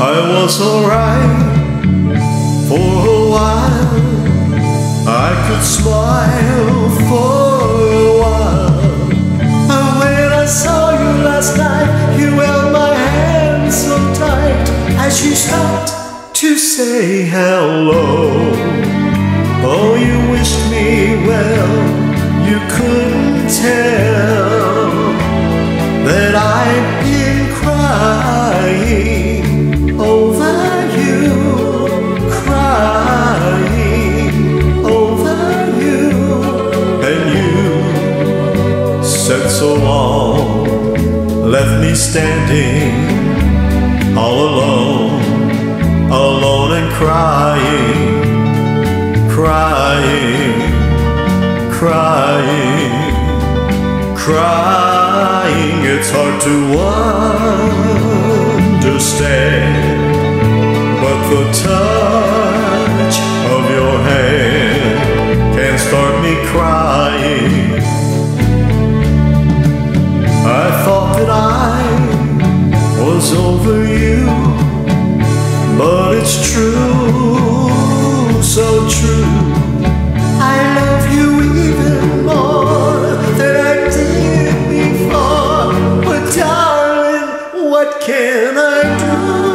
I was alright for a while. I could smile for a while. And when I saw you last night, you held my hand so tight as you stopped to say hello. Oh, you wished me well, you couldn't tell left me standing all alone, alone and crying, crying, crying, crying. It's hard to understand, but the time. what can I do?